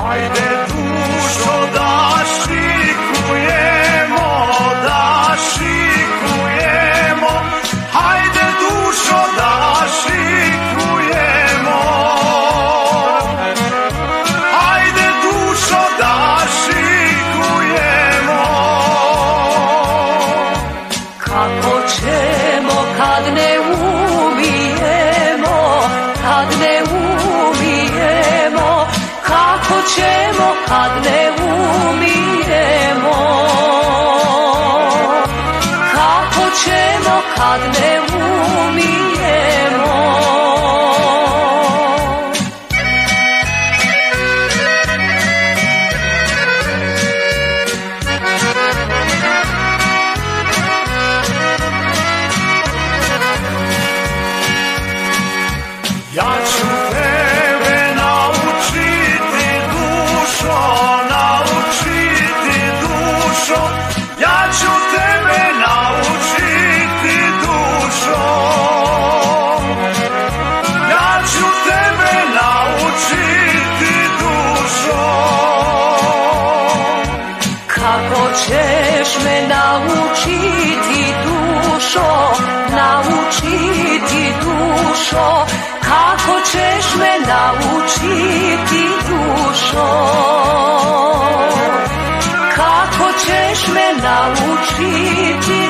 Hajde dušo da šikujemo, da šikujemo, ajde dušo da šikujemo, ajde dušo da šikujemo. Kako ćemo kad ne kad ne umiremo. Kako ćemo kad ne umiremo dušo Kako ćeš me naučiti dušo? Kako ćeš me naučiti